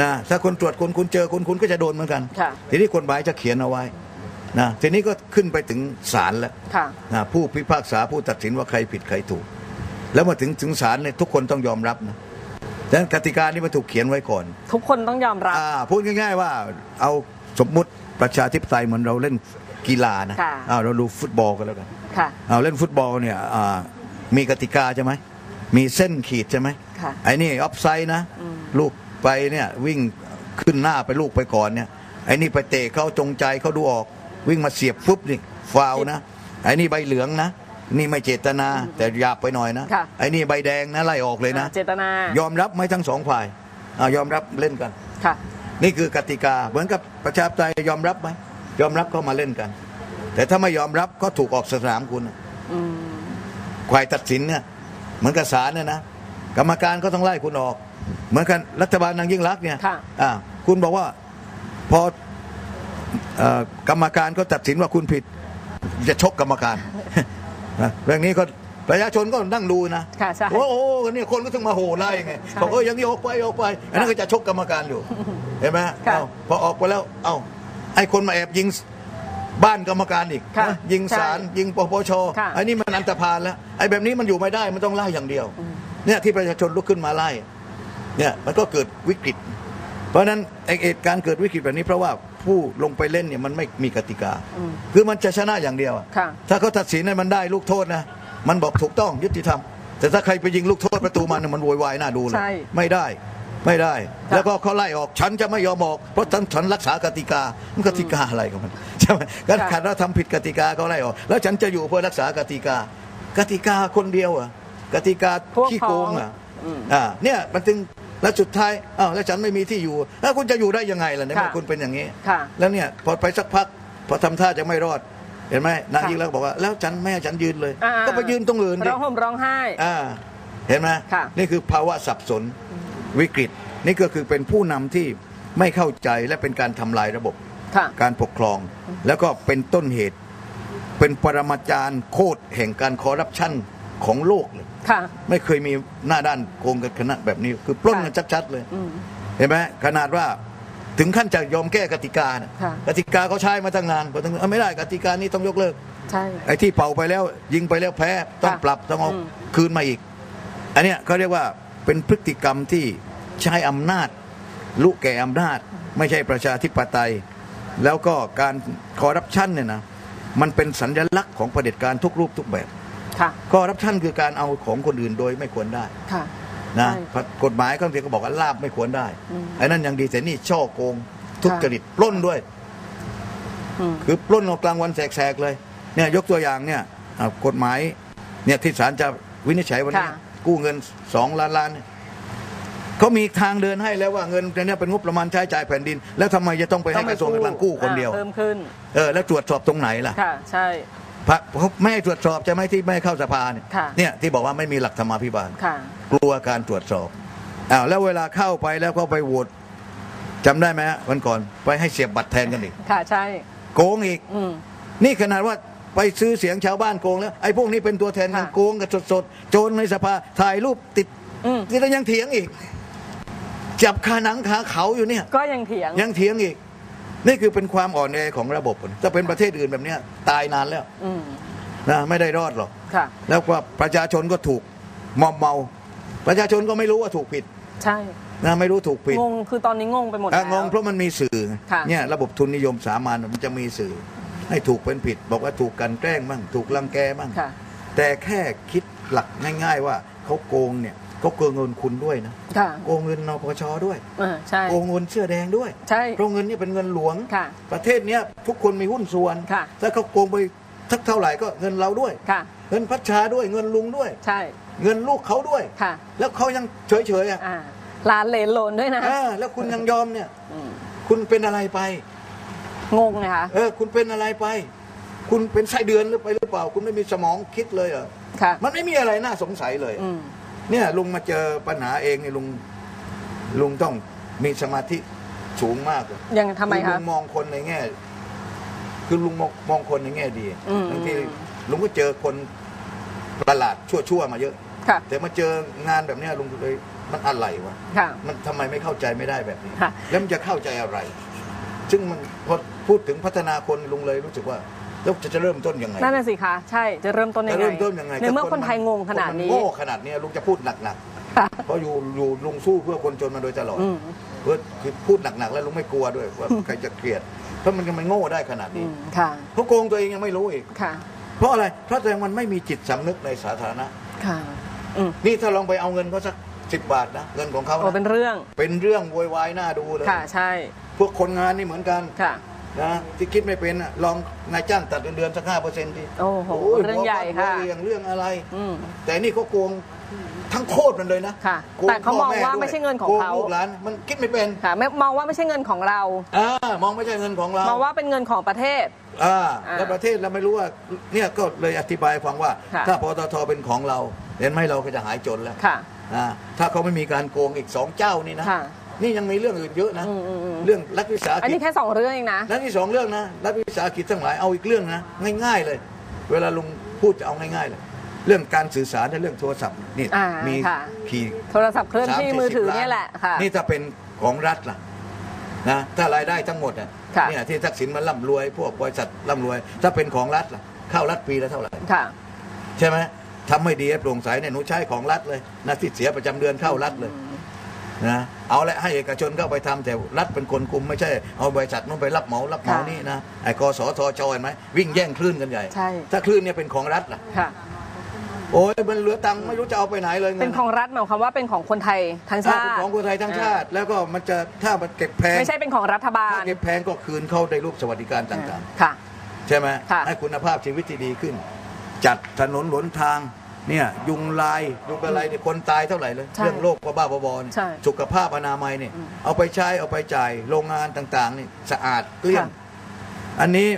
นะถ้าคนตรวจคนคุณเจอคนคุณก็จะโดนเหมือนกัน ค่ะทีนี้กฎหมายจะเขียนเอาไว้นะทีนี้ก็ขึ้นไปถึงศาลแล้วค่ะ นะผู้พิพากษาผู้ตัดสินว่าใครผิดใครถูก แล้วมาถึงถึงศาลเนี่ยทุกคนต้องยอมรับนะดังนั้นกติกานี้มันถูกเขียนไว้ก่อน ทุกคนต้องยอมรับ อ่าพูดง่ายๆว่าเอาสมมุติประชาธิปไตยเหมือนเราเล่นกีฬานะค่ะ อ่าเราดูฟุตบอลกันแล้วกันค่ะ เอาเล่นฟุตบอลเนี่ยอ่ามีกติกาใช่ไหมมีเส้นขีดใช่ไหมค่ะไอ้นี่ออฟไซด์นะ ลูก ไปเนี่ยวิ่งขึ้นหน้าไปลูกไปก่อนเนี่ยไอ้นี่ไปเตะเขาจงใจเขาดูออก วิ่งมาเสียบฟุบนี่ฟาวล์นะไอ้นี่ใบเหลืองนะ นี่ไม่เจตนาแต่หยาบไปหน่อยนะค่ะ ไอ้นี่ใบแดงนะไล่ออกเลยนะ เจตนายอมรับไหมทั้งสองฝ่ายอ่ายอมรับเล่นกัน ค่ะ นี่คือกติกาเหมือนกับประชาธิปไตยยอมรับไหมยอมรับก็มาเล่นกัน แต่ถ้าไม่ยอมรับก็ถูกออกสนามคุณน่ะอืม ควายตัดสินเนี่ยเหมือนกับศาลเนี่ยนะ กรรมการก็ต้องไล่คุณออก เหมือนกันรัฐบาลนางยิ่งรักษณ์เนี่ยค่ะอ่าคุณบอกว่าพอเอ่อกรรมการก็ตัดสินว่าคุณผิด จะชกกรรมการ นะเรื่องนี้ก็ประชาชนก็นั่งดูนะค่ะใช่ โอ้โหเนี่ยคนก็ต้องมาโห่ไล่ไงใช่บอกเอออย่างนี้ออกไปออกไปอันนั้นก็จะชกกรรมการอยู่ เห็นไหมค่ะเอ้าพอออกไปแล้ว เอ้าไอ้คนมาแอบยิงบ้านกรรมการอีกค่ะนะยิงศาลใช่ยิงปปชค่ะไอ้นี่มันอันตรพานแล้วไอ้แบบนี้มันอยู่ไม่ได้มันต้องไล่อย่างเดียว เนี่ยที่ประชาชนลุกขึ้นมาไล่เนี่ยมันก็เกิดวิกฤต เพราะฉะนั้นไอ้เหตุการณ์เกิดวิกฤตแบบนี้เพราะว่าผู้ลงไปเล่นเนี่ยมันไม่มีกติกาอืมคือมันจะชนะอย่างเดียวอะค่ะถ้าเขาตัดสินให้มันได้ลูกโทษนะมันบอกถูกต้องยุติธรรม แต่ถ้าใครไปยิงลูกโทษประตูมันเนี่ยมันโวยวายน่าดูเลยใช่ไม่ได้ไม่ได้ค่ะแล้วก็เขาไล่ออกฉันจะไม่ยอมออก เพราะฉันฉันรักษากติกามันกติกาอะไรของมันใช่ไหมการขัดว่าทำผิดกติกาเขาไล่ออก แล้วฉันจะอยู่เพื่อรักษากติกา กติกาคนเดียวอะ กติกาพวกขี้พ้โกองงอะอืมอ่าเนี่ยมันถึงแล้วสุดท้ายอ้าวแล้วฉันไม่มีที่อยู่แล้วคุณจะอยู่ได้ยังไงล่ะในเมื่อค่ะคุณเป็นอย่างนี้ค่ะแล้วเนี่ยพอไปสักพักพอทำท่าจะไม่รอดเห็นไหมนางค่ะยิ่งรักษณ์บอกว่า แล้วฉันไม่ให้ฉันยืนเลยอ่าก็ไปยืนตรงอื่นดิร้องห่มร้องไห้อ่าเห็นไหมค่ะนี่คือภาวะสับสนวิกฤต นี่ก็คือเป็นผู้นำที่ไม่เข้าใจและเป็นการทำลายระบบค่ะการปกครอง แล้วก็เป็นต้นเหตุ เป็นปรมาจารย์โคตรแห่งการคอร์รัปชันของโลกเลย ค่ะ ไม่เคยมีหน้าด้านโกงกันขนาดแบบนี้ คือปล้นกันชัดๆเลยอืมเห็นไหมขนาดว่าถึงขั้นจะยอมแก้กติกานะค่ะกติกาเขาใช้มาตั้งนานพอถึงเอ้าไม่ได้กติกานี้ต้องยกเลิกใช่ไอ้ที่เป่าไปแล้ว ยิงไปแล้วแพ้ต้องค่ะปรับต้องเอาอืมคืนมาอีก อันเนี้ยเขาเรียกว่าเป็นพฤติกรรมที่ใช้อำนาจลุแก่อำนาจ ไม่ใช่ประชาธิปไตย แล้วก็การคอร์รัปชันเนี่ยนะมันเป็นสัญลักษณ์ของเผด็จการทุกรูปทุกแบบ ค่ะ คอร์รัปชันคือการเอาของคนอื่นโดยไม่ควรได้ค่ะ นะใช่กฎหมายก็เพียงก็บอกว่าลาบไม่ควรได้อืม ไอ้นั่นยังดีแต่นี่ช่อโกง ทุจริตปล้นด้วย อืม คือปล้นเอากลางวันแสกๆเลยเนี่ยยกตัวอย่างเนี่ยอ่ากฎหมายเนี่ยที่ศาลจะวินิจฉัยวันนี้ค่ะ กู้เงินสองล้านล้านเนี่ยเขามีทางเดินให้แล้วว่าเงินเนี่ยเป็นงบประมาณใช้จ่ายแผ่นดิน แล้วทำไมจะต้องไปให้กระทรวงการคลังกู้คนเดียว อ่าเพิ่มขึ้น เออแล้วตรวจสอบตรงไหนล่ะ ค่ะ ใช่ พระเขาไม่ให้ตรวจสอบใช่ไหมที่ไม่ให้เข้าสภาเนี่ยค่ะ เนี่ยที่บอกว่าไม่มีหลักธรรมาภิบาล ค่ะ กลัวการตรวจสอบอ้าวแล้วเวลาเข้าไปแล้วก็ไปโหวตจำได้ไหมฮะวันก่อนไปให้เสียบบัตรแทนกันอีกค่ะใช่ โกงอีก อืม นี่ขนาดว่าไปซื้อเสียงชาวบ้านโกงแล้วไอ้พวกนี้เป็นตัวแทนกันค่ะโกงกันสดๆโจรในสภาถ่ายรูปติดอืม นี่แล้วยังเถียงอีก จับคาหนังคาเขาอยู่เนี่ย ก็ยังเถียง ยังเถียงอีก นี่คือเป็นความอ่อนแอของระบบถ้าเป็นประเทศอื่นแบบเนี้ยตายนานแล้วอืมนะไม่ได้รอดหรอกค่ะ แล้วก็ประชาชนก็ถูกมอมเมา ประชาชนก็ไม่รู้ว่าถูกผิดใช่ นะไม่รู้ถูกผิดงงคือตอนนี้งงไปหมดอะแล้ว งงเพราะมันมีสื่อไงค่ะ เนี่ยระบบทุนนิยมสามัญมันจะมีสื่อ ให้ถูกเป็นผิด บอกว่าถูกกลันแกล้งบ้างถูกรังแกบ้าง ค่ะ แต่แค่คิดหลักง่าย ๆ ว่าเขาโกงเนี่ย เขาโกงเงินคุณด้วยนะค่ะโกงเงินนปชด้วยอ่าใช่ โกงเงินเสื้อแดงด้วยใช่ เพราะเงินนี่เป็นเงินหลวง ค่ะ ประเทศเนี้ยทุกคนมีหุ้นส่วน ค่ะ ถ้าเขาโกงไปทักเท่าไหร่ก็เงินเราด้วย ค่ะ เงินพัชชาด้วยเงินลุงด้วย ใช่ เงินลูกเขาด้วย ค่ะ แล้วเขายังเฉยๆอะอ่าหลานเหลนโหลนด้วยนะอ่าแล้วคุณยังยอมเนี่ยอืมคุณเป็นอะไรไป งงไงคะ เออ คุณเป็นอะไรไป คุณเป็นไส้เดือนหรือไปหรือเปล่า คุณไม่มีสมองคิดเลยเหรอค่ะ มันไม่มีอะไรน่าสงสัยเลย อืม เนี่ยลุงมาเจอปัญหาเองเนี่ยลุงลุงต้องมีสมาธิสูงมากเลยยังทำไมอคะลุงมองคนในแง่ คือลุงมองมองคนในแง่ดีอืม บางทีลุงก็เจอคนประหลาดชั่วๆมาเยอะ ค่ะ แต่มาเจองานแบบเนี้ยลุงเลยมันอะไรวะ ค่ะ มันทำไมไม่เข้าใจไม่ได้แบบนี้ ค่ะ แล้วมันจะเข้าใจอะไร ซึ่งมันพอพูดถึงพัฒนาคนลุงเลยรู้สึกว่า แล้วจะจะเริ่มต้นยังไงนั่นน่ะสิคะใช่จะเริ่มต้นยัจะงไงเริ่มต้นยังไงในเมื่อคนไทยงงขนาดคมันี้โง่ขนาดนี้ลุงจะพูดหนักค่ะๆเพราะอยู่อยู่ลุงสู้เพื่อคนจนมาโดยตลอดอืมเพื่อคือพูดหนักๆแล้วลุงไม่กลัวด้วยว่าใครจะเกลียดเพราะมันมันโง่ได้ขนาดอืนี้มค่ะเขาโกงตัวเองยังไม่รู้อีกค่ะเพราะอะไรเพราะแสดงมันไม่มีจิตสำนึกในสาธารณะค่ะอืมนี่ถ้าลองไปเอาเงินเขาสักสิบบาทนะเงินของเขาโอ้นะเป็นเรื่องเป็นเรื่องโวยวายหน้าดูเลยค่ะใช่ พวกคนงานนี่เหมือนกันค่ะ นะที่คิดไม่เป็นน่ะลองนายจ้างตัดเงินเดือนสักห้าเปอร์เซ็นต์ดิโอ้โหยเรื่องใหญ่ค่ะ หัวฟาดหัวเรียงเรื่องอะไร อืม แต่นี่เขาโกงทั้งโคตรมันเลยนะค่ะโกงแต่เขามองพ่ว่าด้ยไม่ใช่เงินของโกเขาลูกหลานมันคิดไม่เป็นค่ะไม่มองว่าไม่ใช่เงินของเรา อ่ามองไม่ใช่เงินของเรา มองว่าเป็นเงินของประเทศ อ่าอ่าแล้วประเทศเราไม่รู้ว่าเนี่ยก็เลยอธิบายฟังว่า ค่ะถ้าปตทเป็นของเรา เห็นไหมเราก็จะหายจนแล้วค่ะอ่าถ้าเขาไม่มีการโกงอีกสองเจ้านี่นะค่ะ นี่ยังมีเรื่องอื่นเยอะนะอืมอืมอืมเรื่องรัฐวิสาหอันกิจนี้แค่สองเรื่องเองนะแล้วที่สองเรื่องนะรัฐวิสาหกิจทั้งหลายเอาอีกเรื่องนะ ง่าย ๆ เลย เวลาลุงพูดจะเอาง่าย ๆ เลย เรื่องการสื่อสารในเรื่องโทรศัพท์นี่อ่ามีค่ะ ขี่โทรศัพท์เคลื่อนที่30มือถือล้าเนี่ยแหละค่ะ นี่ถ้าเป็นของรัฐล่ะนะถ้ารายได้ทั้งหมดอะค่ะ เนี่ยที่ทักษิณมันร่ำรวย พวกบริษัทร่ำรวย ถ้าเป็นของรัฐล่ะเข้ารัฐปีละเท่าไหร่ ค่ะ ใช่ไหมทำไม่ดีให้โปร่งใสเนี่ยหนูใช้ของรัฐเลยนะที่เสียประจำเดือนเข้ารัฐเลย นะเอาละให้เอกชนเข้าไปทำแต่รัฐเป็นคนคุมไม่ใช่เอาบริษัทนู้นไปรับเหมารับเหมาค่ะนี่นะไอ้กสทชเห็นไหมวิ่งแย่งคลื่นกันใหญ่ใช่ถ้าคลื่นเนี่ยเป็นของรัฐล่ะค่ะโอ้ยมันเหลือตังค์ไม่รู้จะเอาไปไหนเลยเงิเป็นของรัฐหมายความว่าเป็นของคนไทยทั้งถ้าชาเป็นติของคนไทยทั้งชาติ แล้วก็มันจะถ้ามันเก็บแพงไม่ใช่เป็นของรัฐบาลถ้าเก็บแพงก็คืนเข้าในรูปสวัสดิการต่างค่ะๆใช่ไหมค่ะให้คุณภาพชีวิตที่ดีขึ้น จัดถนนหนทาง เนี่ยยุงลายยุงอะไรเนี่ยคนตายเท่าไหร่เลยใช่เรื่องโรคบ้าๆบอๆเนี่ยใช่สุขภาพอนามัยเนี่ยเอาไปใช้เอาไปจ่ายโรงงานต่างๆนี่สะอาดเกลี้ยงค่ะ อันนี้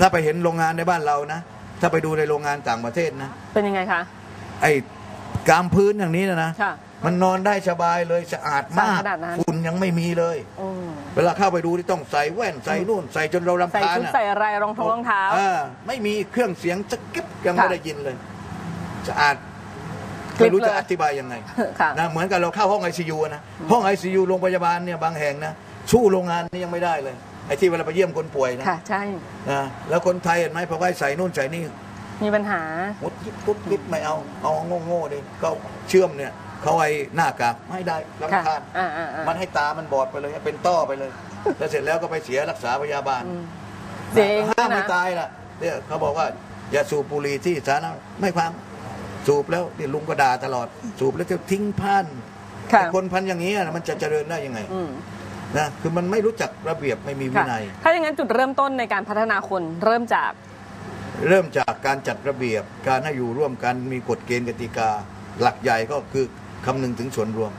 ถ้าไปเห็นโรงงานในบ้านเรานะ ถ้าไปดูในโรงงานต่างประเทศนะ เป็นยังไงคะ ไอ้กามพื้นอย่างนี้นะนะ ค่ะมันนอนได้สบายเลยสะอาดมากสะอาดขนาดนั้น ฝุ่นยังไม่มีเลย อืมเวลาเข้าไปดูที่ต้องใส่แว่นใส่นู่น ใส่จนเรารำใส่คาญชุดอะใส่อะไรรองท้องรองเท้า อ่ไม่มีเครื่องเสียงจะกิ๊บยังค่ะไม่ได้ยินเลย สะอาดคลิไม่ปรู้จะเลยอธิบายยังไงค่ะ นะเหมือนกับเราเข้าห้องไอซียูนะ ห้องไอซียูโรงพยาบาลเนี่ยบางแห่งนะ สู้โรงงานนี่ยังไม่ได้เลยไอ้ที่เวลาไปเยี่ยมคนป่วยนะค่ะ ใช่ นะแล้วคนไทยเห็นไหมพอไปใส่นู่นใส่นี่มีปัญหา มุดยิบปุ๊บยิบไม่เอาเอาโง่ๆดิก็เชื่อมเนี่ยเขาไอ้หน้ากากไม่ได้ค่ะรำคาญอ่าอ่าอ่ามันให้ตามันบอดไปเลยเป็นต้อไปเลยแล้วเสร็จแล้วก็ไปเสียรักษาพยาบาล อืมเสียเองด้ห้าวมยไม่นะ ตายล่ะเนี่ยเขาบอกว่าอย่าสูบบุหรี่ที่สาธารณะไม่ฟัง สูบแล้วนี่ลุงก็ด่าตลอด สูบแล้วจะทิ้งพันค่ะ ไอ้คนพันอย่างนี้นะมันจะเจริญได้ยังไงอืมนะคือมันไม่รู้จักระเบียบไม่มีวิค่ะนัย ถ้าอย่างนั้นจุดเริ่มต้นในการพัฒนาคนเริ่มจาก เริ่มจากการจัดระเบียบการให้อยู่ร่วมกันมีกฎเกณฑ์กติกา หลักใหญ่ก็คือคำนึงถึงส่วนรวม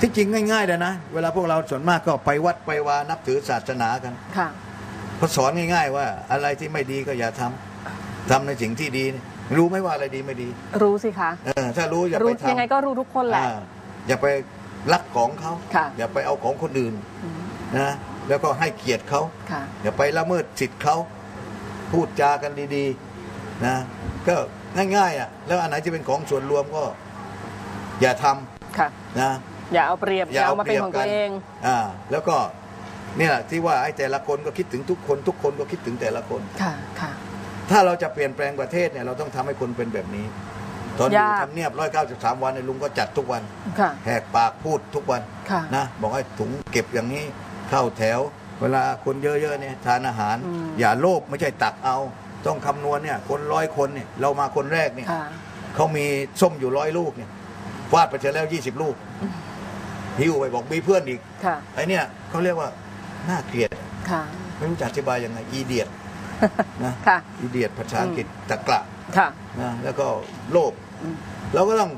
ที่จริงง่ายๆเลยนะ เวลาพวกเราส่วนมากก็ไปวัดไปวานับถือศาสนากันค่ะ เขาสอนง่าย ๆ ว่าอะไรที่ไม่ดีก็อย่าทำทำในสิ่งที่ดี รู้ไหมว่าอะไรดีไม่ดีรู้สิคะเออถ้ารู้อย่ารู้ไปทำยังไงก็รู้ทุกคนแหละอ่าอย่าไปลักของเขาค่ะ อย่าไปเอาของคนอื่นนะแล้วก็ให้เกียรติเขา ค่ะ อย่าไปละเมิดสิทธิ์เขา พูดจากันดีๆนะก็ง่ายๆอะแล้วอันไหนที่เป็นของส่วนรวมก็ อย่าทำค่ะนะอย่าเอาเปรียบอย่าเอามาเป็นของตัวเอง อ่าแล้วก็เนี่ยที่ว่าไอ้แต่ละคนก็คิดถึงทุกคน ทุกคนก็คิดถึงแต่ละคน ค่ะ ค่ะ ถ้าเราจะเปลี่ยนแปลงประเทศเนี่ยเราต้องทำให้คนเป็นแบบนี้ ตอนอยู่ยากทำเนียบร้อยเก้าสิบสามวันในยลุงก็จัดทุกวันค่ะแหกปากพูดทุกวันค่ะนะบอกให้ถุงเก็บอย่างนี้เข้าแถว เวลาคนเยอะๆเนี่ยทานอาหารอืมอย่าโลภไม่ใช่ตักเอา ต้องคำนวณเนี่ยคนร้อยคนเนี่ยเรามาคนแรกเนี่ยค่ะเขามีส้มอยู่ร้อยลูกเนี่ยฟาดไปเสร็จแล้วยี่สิบลูกหิวไปบอกมีเพื่อนอีกค่ะไอเนี่ยเขาเรียกว่าน่าเกลียดค่ะไม่รู้จะอธิบายยังไงอีเดียด นะค่ะอีเดียดภาษาอังกฤษตะกละค่ะนะแล้วก็โลภอืมเราก็ต้อง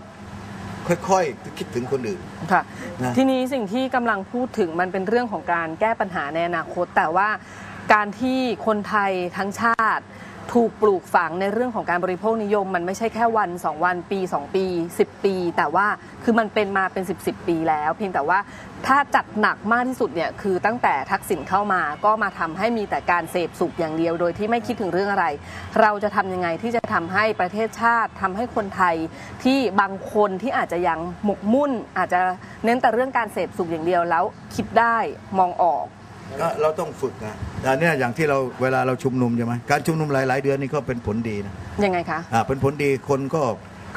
ค่อยๆคิดถึงคนอื่นค่ะนะทีนี้สิ่งที่กำลังพูดถึงมันเป็นเรื่องของการแก้ปัญหาในอนาคต แต่ว่าการที่คนไทยทั้งชาติ ถูกปลูกฝังในเรื่องของการบริโภคนิยม มันไม่ใช่แค่วัน 2 วันปี 2 ปี 10 ปี แต่ว่าคือมันเป็นมาเป็น 10 10ปีแล้ว เพียงแต่ว่าถ้าจัดหนักมากที่สุดเนี่ยคือตั้งแต่ทักษิณเข้ามาก็มาทำให้มีแต่การเสพสุขอย่างเดียว โดยที่ไม่คิดถึงเรื่องอะไร เราจะทำยังไงที่จะทำให้ประเทศชาติทำให้คนไทยที่บางคนที่อาจจะยังหมกมุ่น อาจจะเน้นแต่เรื่องการเสพสุขอย่างเดียวแล้วคิดได้มองออก ก็เราต้องฝึกนะอันเนี้ยอย่างที่เราเวลาเราชุมนุมใช่ไหมการชุมนุมหลาย ๆ เดือนนี่ก็เป็นผลดีนะยังไงคะอ่าเป็นผลดีคนก็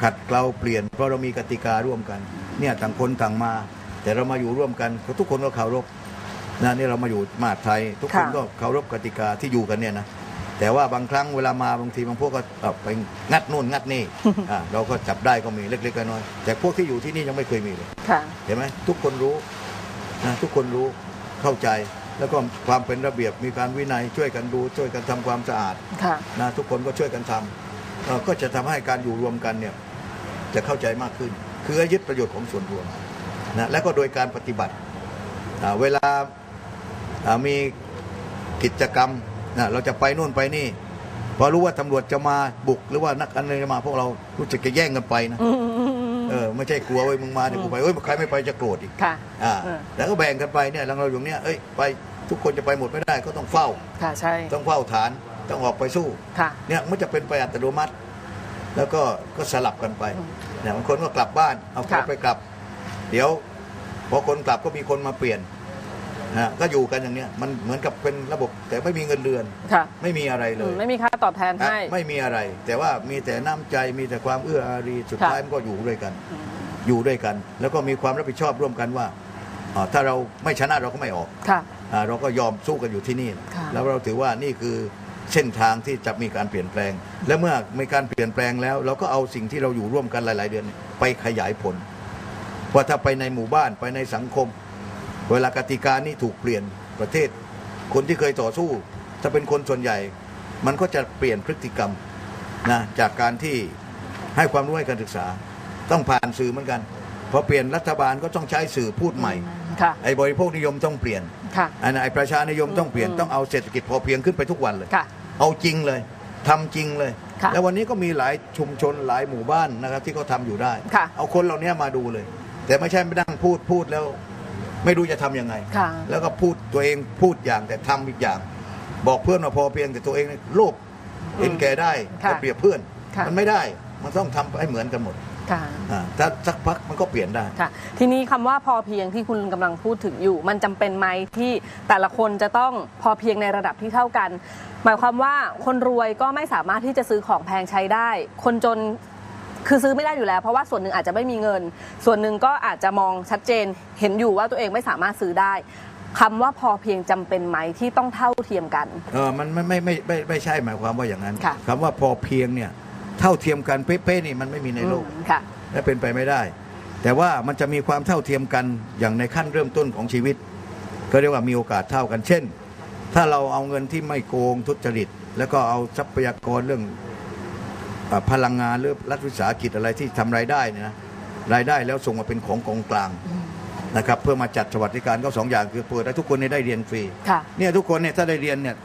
ขัดเกลาเปลี่ยน เพราะเรามีกติการ่วมกัน เนี่ยต่างคนต่างมา แต่เรามาอยู่ร่วมกันทุกคนก็เคารพนะนี่เรามาอยู่มหาดไทย ทุกคนค่ะก็เคารพกติกาที่อยู่กันเนี่ยนะแต่ว่าบางครั้งเวลามาบางทีบางพวกก็เอ่อไปงัดนู่นงัดนี่อ่าเราก็จับได้ก็มีเล็กๆน้อยๆแต่พวกที่อยู่ที่นี่ยังไม่เคยมีเลยค่ะเห็นไหมทุกคนรู้นะทุกคนรู้เข้าใจ แล้วก็ความเป็นระเบียบมีการวินัยช่วยกันดูช่วยกันทำความสะอาดค่ะนะทุกคนก็ช่วยกันทำเอ่อก็จะทำให้การอยู่รวมกันเนี่ยจะเข้าใจมากขึ้น คือยึดประโยชน์ของส่วนรวมนะและก็โดยการปฏิบัติอ่าเวลาอ่ามีกิจกรรมนะเราจะไปนู่นไปนี่พอรู้ว่าตำรวจจะมาบุกหรือว่านักการเมืองจะมาพวกเรารู้สึกจะแย่งกันไปนะอืม เออไม่ใช่กลัวเว้ยมึงมาเดี๋ยวกูไปเอ้ยใครไม่ไปจะโกรธอีกค่ะอ่าเออ แล้วก็แบ่งกันไปเนี่ยเราอยู่เนี้ยเอ้ยไปทุกคนจะไปหมดไม่ได้ก็ต้องเฝ้า ค่ะใช่ต้องเฝ้าฐานต้องออกไปสู้ ค่ะ เนี่ยมันจะเป็นไปอัตโนมัติ แล้วก็ก็สลับกันไปอืมเนี่ยบางคนก็กลับบ้านเอาใครค่ะไปกลับ เดี๋ยวพอคนกลับก็มีคนมาเปลี่ยน นะก็อยู่กันอย่างเนี้ยมันเหมือนกับเป็นระบบแต่ไม่มีเงินเดือน ค่ะไม่มีอะไรเลอืมยไม่มีค่าตอบแทนให้อะไม่มีอะไร แต่ว่ามีแต่น้ำใจมีแต่ความเอื้ออารีสุดค่ะ ท้ายมันก็อยู่ด้วยกันอยู่ด้วยกัน แล้วก็มีความรับผิดชอบร่วมกันว่าอ่าถ้าเราไม่ชนะเราก็ไม่ออกค่ะอ่าเราก็ยอมสู้กันอยู่ที่นี่ ค่ะ แล้วเราถือว่านี่คือเส้นทางที่จะมีการเปลี่ยนแปลง และเมื่อมีการเปลี่ยนแปลงแล้ว เราก็เอาสิ่งที่เราอยู่ร่วมกันหลาย ๆ เดือนไปขยายผลว่าถ้าไปในหมู่บ้านไปในสังคม เวลากติกานี่ถูกเปลี่ยนประเทศ คนที่เคยต่อสู้ ถ้าเป็นคนส่วนใหญ่ มันก็จะเปลี่ยนพฤติกรรมนะจากการที่ให้ความรู้ให้การศึกษา ต้องผ่านสื่อเหมือนกันพอเปลี่ยนรัฐบาลก็ต้องใช้สื่อพูดใหม่ค่ะไอ้บริโภคนิยมต้องเปลี่ยนค่ะอันไอ้ประชานิยมต้องเปลี่ยนอืมต้องเอาเศรษฐกิจพอเพียงขึ้นไปทุกวันเลยค่ะเอาจริงเลยทำจริงเลยค่ะแล้ววันนี้ก็มีหลายชุมชนหลายหมู่บ้านนะครับที่เขาทาอยู่ได้ค่ะเอาคนเหล่านี้มาดูเลย แต่ไม่ใช่ไปนั่งพูดพูดแล้ว ไม่รู้จะทำยังไง ค่ะ แล้วก็พูดตัวเองพูดอย่างแต่ทำอีกอย่าง บอกเพื่อนว่าพอเพียงแต่ตัวเองโลภเห็นแก่ได้ค่ะจะเปรียบเพื่อน ค่ะ มันไม่ได้มันต้องทำให้เหมือนกันหมดค่ะ อ่าถ้าสักพักมันก็เปลี่ยนได้ ค่ะ ทีนี้คำว่าพอเพียงที่คุณกำลังพูดถึงอยู่ มันจำเป็นไหมที่แต่ละคนจะต้องพอเพียงในระดับที่เท่ากัน หมายความว่าคนรวยก็ไม่สามารถที่จะซื้อของแพงใช้ได้ คนจน คือซื้อไม่ได้อยู่แล้ว เพราะว่าส่วนหนึ่งอาจจะไม่มีเงิน ส่วนหนึ่งก็อาจจะมองชัดเจน เห็นอยู่ว่าตัวเองไม่สามารถซื้อได้คำว่าพอเพียงจำเป็นไหมที่ต้องเท่าเทียมกัน เออมันไม่ไม่ไม่ไม่ไม่ใช่หมายความว่าอย่างนั้น ค่ะคำว่าพอเพียงเนี่ยเท่าเทียมกันเป๊ะๆนี่มันไม่มีในโลก อืมค่ะ และเป็นไปไม่ได้ แต่ว่ามันจะมีความเท่าเทียมกันอย่างในขั้นเริ่มต้นของชีวิต ก็เรียกว่ามีโอกาสเท่ากัน เช่น ถ้าเราเอาเงินที่ไม่โกงทุจริต แล้วก็เอาทรัพยากรเรื่องอ่า พลังงานหรือรัฐวิสาหกิจอะไรที่ทำรายได้เนี่ยนะรายได้แล้วส่งมาเป็นของกองกลางนะครับเพื่อมาจัดสวัสดิการก็สองอย่างคือเปิดให้ทุกคนเนี่ยได้เรียนฟรีค่ะเนี่ยทุกคนเนี่ยถ้าได้เรียนเนี่ย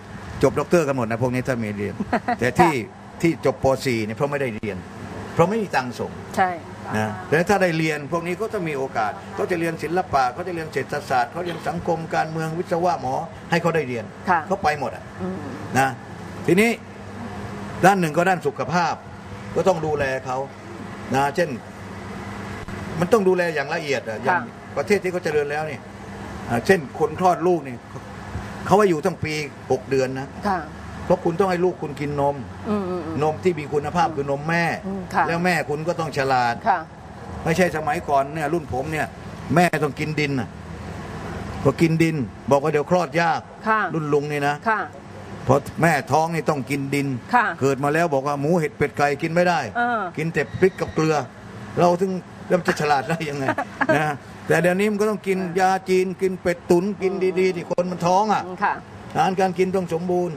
จบด็อกเตอร์กันหมดนะพวกนี้ถ้ามีเรียน แต่ที่ที่จบป .4 เนี่ยเพราะไม่ได้เรียน เพราะไม่มีตังค์ส่งใช่นะแล้วถ้าได้เรียนพวกนี้ก็จะมีโอกาสเขาจะเรียนศิลปะเขาจะเรียนเศรษฐศาสตร์เขาเรียนสังคมการเมืองวิศวะหมอ ให้เขาได้เรียนค่ะเขาไปหมดอะอืมนะทีนี้ด้านหนึ่งก็ด้านสุขภาพ ก็ต้องดูแลเขานะเช่น มันต้องดูแลอย่างละเอียดอะอย่างประเทศที่เขาเจริญแล้วเนี่ยอ่าเช่นคนคลอดลูกเนี่ยเขาว่าอยู่ตั้งปีหกเดือนนะค่ะเพราะคุณต้องให้ลูกคุณกินนมอืมอืมอืมนมที่มีคุณภาพคือนมแม่อืมค่ะแล้วแม่คุณก็ต้องฉลาดค่ะไม่ใช่สมัยก่อนเนี่ยรุ่นผมเนี่ย แม่ต้องกินดินน่ะพอกินดิน บอกว่าเดี๋ยวคลอดยากค่ะรุ่นลุงนี่นะ ค่ะพอแม่ท้องนี่ต้องกินดิน ค่ะเกิดมาแล้วบอกว่าหมูเห็ดเป็ดไก่กินไม่ได้ เออ กินแต่พริกกับเกลือ เราถึงเริ่มจะฉลาดได้ยังไง นะแต่เดี๋ยวนี้มันก็ต้องกินยาจีนกินเป็ดตุนกินดีๆที่คนมันท้องอะ ค่ะ อาหารการกินต้องสมบูรณ์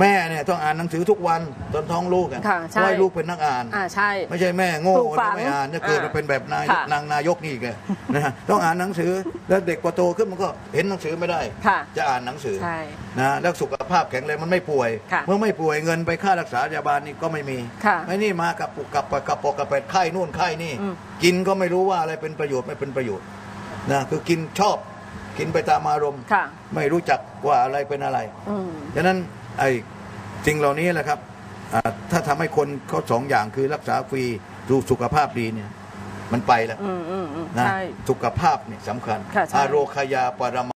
แม่เนี่ยต้องอ่านหนังสือทุกวันตอนท้องลูกอะค่ะใช่เพราะให้ลูกเป็นนักอ่าน อ่าใช่ ไม่ใช่แม่โง่ปลูกฝัแล้วงไม่อ่านจะเกิดมาอ่าเป็นแบบนายกค่ะนางนายกนี่อีกอะนะฮะต้องอ่านหนังสือแล้วเด็กพอโตขึ้นมันก็เห็นหนังสือไม่ได้ ค่ะจะอ่านหนังสือใช่นะแล้วสุขภาพแข็งแรงมันไม่ป่วย ค่ะเมื่อไม่ป่วยเงินไปค่ารักษาพยาบาลนี่ก็ไม่มีค่ะไอ้นี่มากับปุกกับปะกับปอกกับเป็ดไข้นู่นไข้นี่ อืม กินก็ไม่รู้ว่าอะไรเป็นประโยชน์ไม่เป็นประโยชน์นะคือกินชอบกินไปตามอารมณ์ ค่ะ ไม่รู้จักว่าอะไรเป็นอะไร อืมดังนั้น ไอ้สิ่งเหล่านี้แหละครับอ่าถ้าทำให้คนเขาสองอย่างคือรักษาฟรีดูสุขภาพดีเนี่ย มันไปแล้วอืมอืมอืมนะใช่สุขภาพเนี่ยสำคัญค่ะใช่อาโรคยาปรม